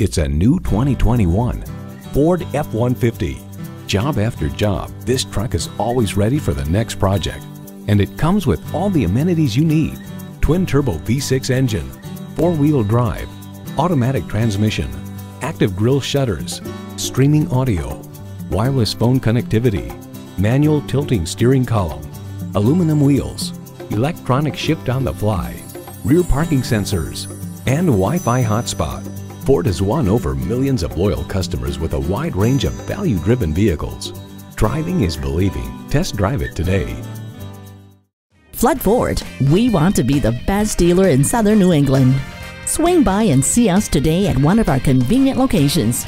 It's a new 2021 Ford F-150. Job after job, this truck is always ready for the next project. And it comes with all the amenities you need. Twin-turbo V6 engine, four-wheel drive, automatic transmission, active grille shutters, streaming audio, wireless phone connectivity, manual tilting steering column, aluminum wheels, electronic shift on the fly, rear parking sensors, and Wi-Fi hotspot. Ford has won over millions of loyal customers with a wide range of value-driven vehicles. Driving is believing. Test drive it today. Flood Ford, we want to be the best dealer in southern New England. Swing by and see us today at one of our convenient locations.